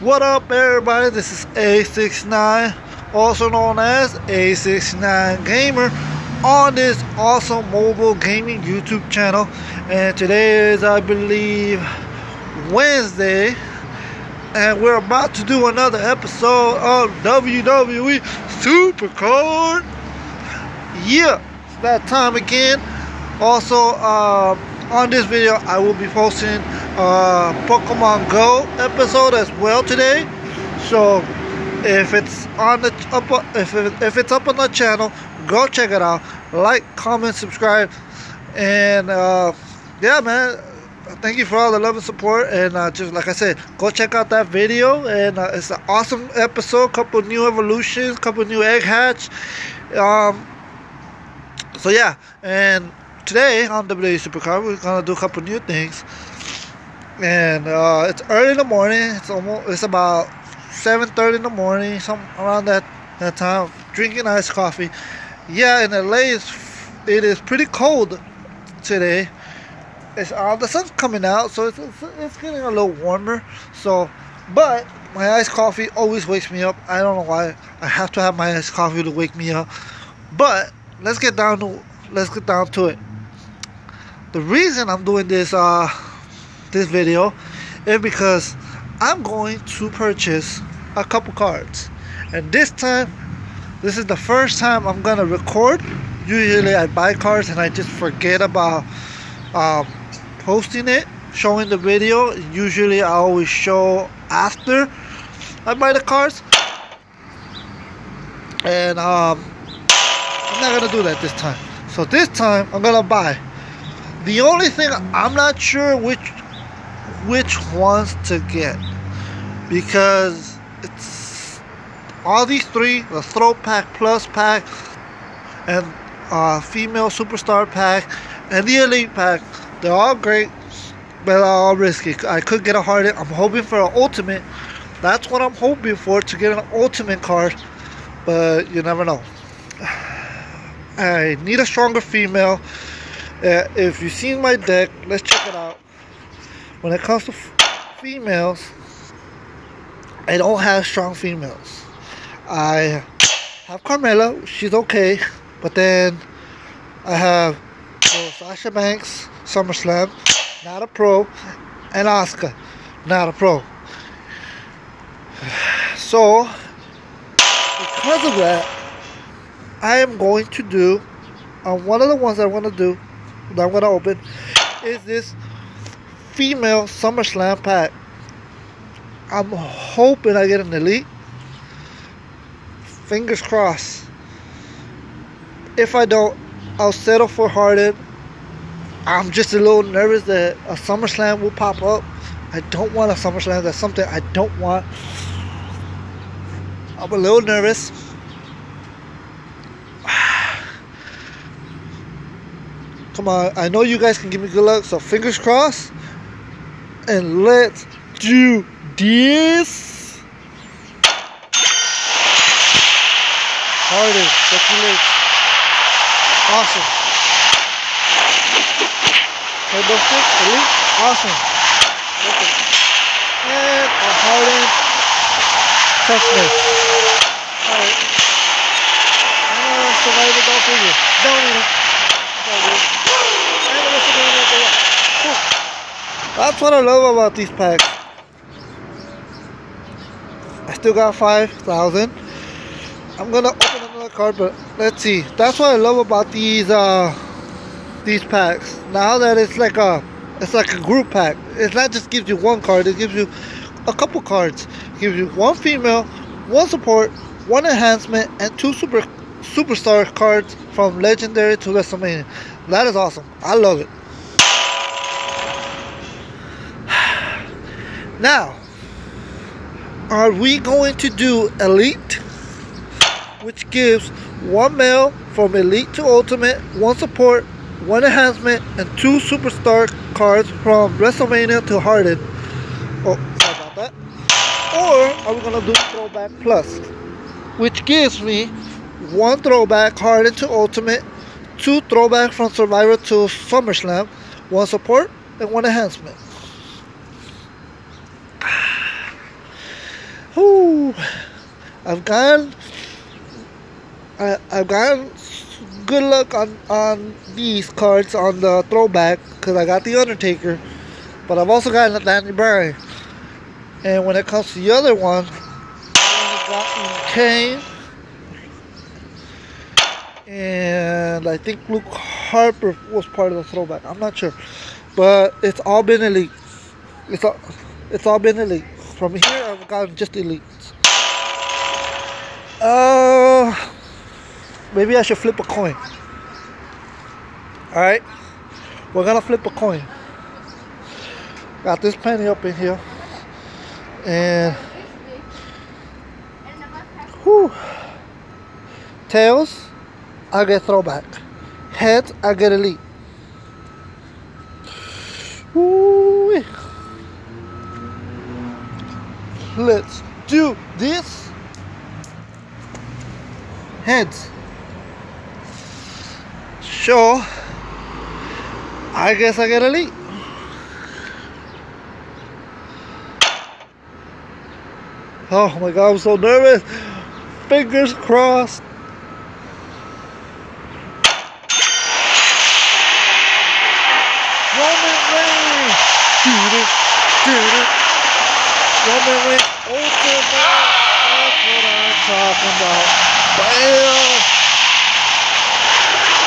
What up, everybody? This is Ace69, also known as Ace69 Gamer, on this awesome mobile gaming YouTube channel. And today is, I believe, Wednesday, and we're about to do another episode of WWE Supercard. Yeah, it's that time again. Also, uh, on this video, I will be posting uh, Pokemon Go episode as well today. So if it's on the up, if it, if it's up on the channel, go check it out. Like, comment, subscribe, and uh, yeah, man. Thank you for all the love and support, and uh, just like I said, go check out that video. And uh, it's an awesome episode. Couple new evolutions, couple new egg hatch. Um, so yeah, and today on WWE Supercard, we're gonna do a couple new things and uh, it's early in the morning. It's almost it's about 7:30 in the morning, some around that that time. Drinking iced coffee. Yeah, in LA, it's, it is pretty cold today. It's uh, the sun's coming out, so it's, it's, it's getting a little warmer. So, but my iced coffee always wakes me up. I don't know why. I have to have my iced coffee to wake me up. But let's get down to let's get down to it. The reason I'm doing this uh this video is because I'm going to purchase a couple cards. And this time, this is the first time I'm gonna record. Usually I buy cards and I just forget about um, posting it, showing the video. Usually I always show after I buy the cards. And um, I'm not gonna do that this time. So this time I'm gonna buy. The only thing I'm not sure which which ones to get. Because it's all these three the throwback plus pack and uh, female superstar pack and the elite pack they're all great but all risky. I could get a hard i'm hoping for an ultimate. That's what i'm hoping for to get an ultimate card but you never know. I need a stronger female. Uh, if you've seen my deck let's check it out when it comes to females, I don't have strong females. I have Carmella, she's okay, but then I have Sasha Banks, SummerSlam, not a pro, and Asuka, not a pro. So, because of that, I am going to do, on uh, one of the ones I want to do, that I'm going to open, is this female SummerSlam pack. I'm hoping I get an elite. Fingers crossed. If I don't, I'll settle for Harden. I'm just a little nervous that a SummerSlam will pop up. I don't want a SummerSlam. That's something I don't want. I'm a little nervous. Come on, I know you guys can give me good luck, so fingers crossed and let's do this. Harder, that's your leg. Awesome. Elbow stick, elite, awesome. Perfect. And a hardened toughness. Alright. Uh, survivor, don't figure. Don't need it. And listen to it. Cool. That's what I love about these packs. I still got 5,000. I'm gonna open another card, but let's see. That's what I love about these uh, these packs. Now that it's like a it's like a group pack. It's not just gives you one card. It gives you a couple cards. It gives you one female, one support, one enhancement, and two super superstar cards from legendary to WrestleMania. That is awesome. I love it. Now, are we going to do Elite, which gives one male from Elite to Ultimate, one support, one enhancement, and two superstar cards from WrestleMania to Harden? Oh, sorry about that. Or are we going to do Throwback Plus, which gives me one throwback Harden to Ultimate, two throwback from Survivor to SummerSlam, one support, and one enhancement. I've gotten I, I've gotten good luck on on these cards on the throwback because I got the Undertaker, but I've also gotten Daniel Bryan. And when it comes to the other one, I've gotten Kane, and I think Luke Harper was part of the throwback. I'm not sure, but it's all been elite. It's all it's all been elite. From here, I've gotten just elites. Uh, maybe I should flip a coin. All right, we're gonna flip a coin. Got this penny up in here, and whew, tails, I get throwback. Heads, I get elite. Let's do this. Heads. Sure. I guess I get elite. Oh my god, I'm so nervous. Fingers crossed. Roman Reigns. Doo-doo, Reigns ultimate. That's what I'm talking about. Bam.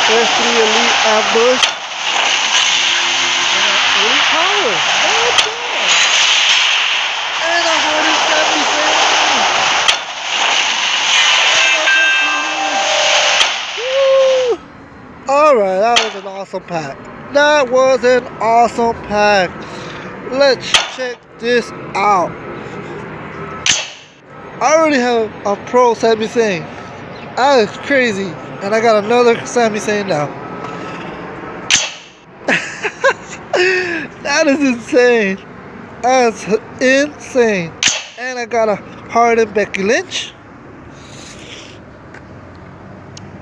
There's the elite ambush. Elite power. Bad. And a Hardy Sami Zayn. Alright, that was an awesome pack. That was an awesome pack. Let's check this out. I already have a pro Sami Zayn. That is crazy. And I got another Sami Zayn now. that is insane. That's insane. And I got a Harden Becky Lynch.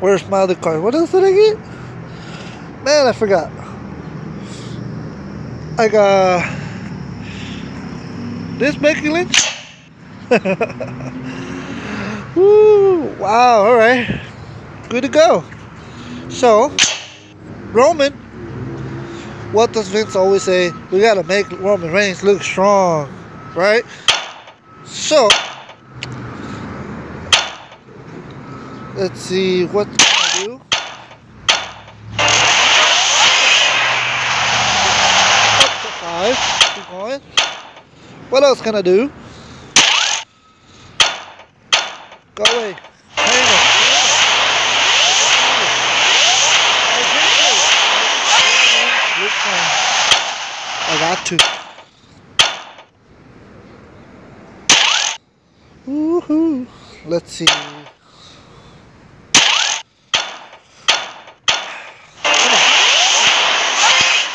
Where's my other card? What else did I get? Man, I forgot. I got this Becky Lynch. Woo! Wow! All right, good to go. So, Roman, what does Vince always say? We gotta make Roman Reigns look strong, right? So, let's see what I do. Oh, to five. Keep going. What else can I do? Go away. I got to. Woohoo. Let's see. Come on.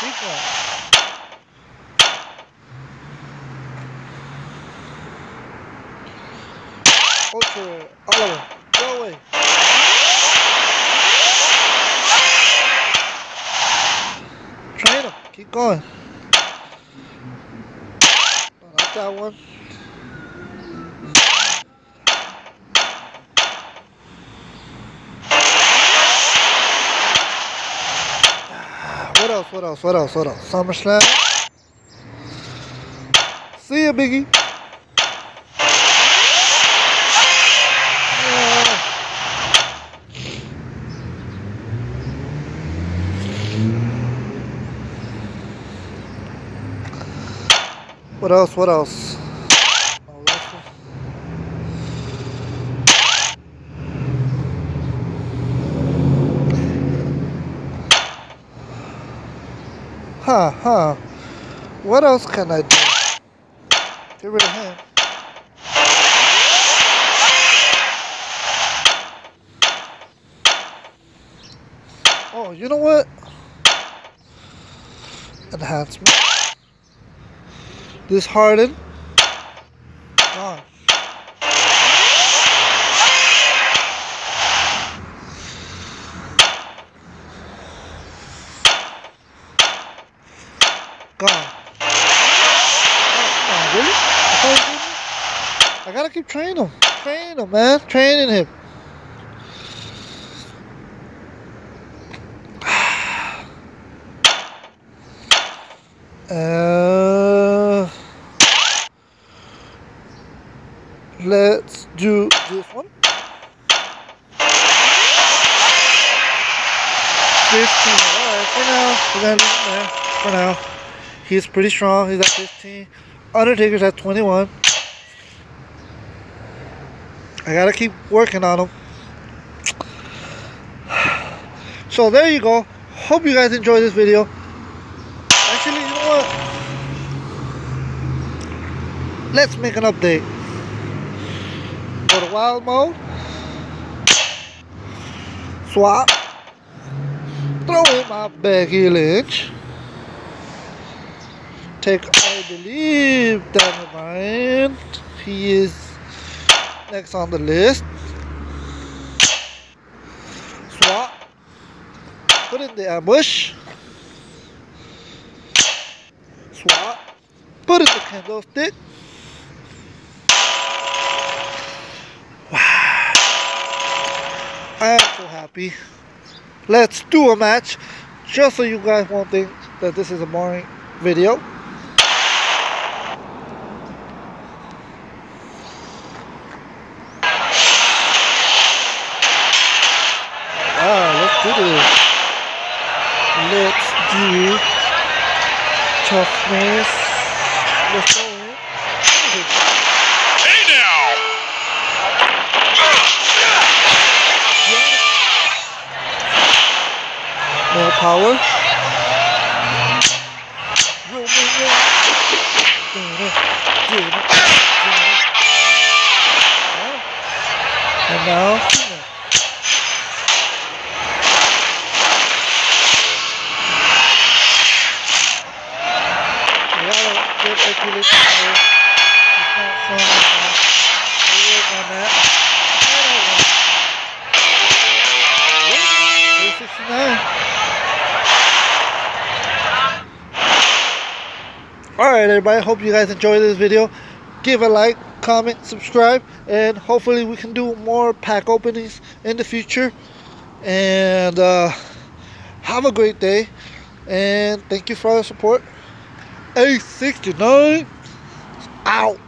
Keep going. Ultra, all of them. Go away. Train them. Keep going. I like that one. What else? What else? What else? What else? SummerSlam. See ya, Biggie. What else? What else? Oh, that's it. Huh, huh. What else can I do? Get rid of him. Oh, you know what? Enhancement. This Harden. Gone. Gone. Oh, come on, really? That's all you gave me? I gotta keep training him. Train him, man. Training him. Uh, let's do this one. 15. Alright, for now, we're gonna leave him there. For now. He's pretty strong. He's at 15. Undertaker's at 21. I gotta keep working on them. So there you go. Hope you guys enjoyed this video. Actually, you know what? Let's make an update. Go to wild mode. Swap. Throw in my Becky Lynch. Take, I believe, Bryan. He is next on the list. Swap. Put in the ambush. Swap. Put in the candlestick. Wow. I am so happy. Let's do a match. Just so you guys won't think that this is a boring video. Ah, let's do this. Let's do toughness. Let's go. Hey now! More power. And now, Alright everybody, hope you guys enjoyed this video. Give a like, comment, subscribe, and hopefully we can do more pack openings in the future. And uh, have a great day. And thank you for your support. Ace69 out.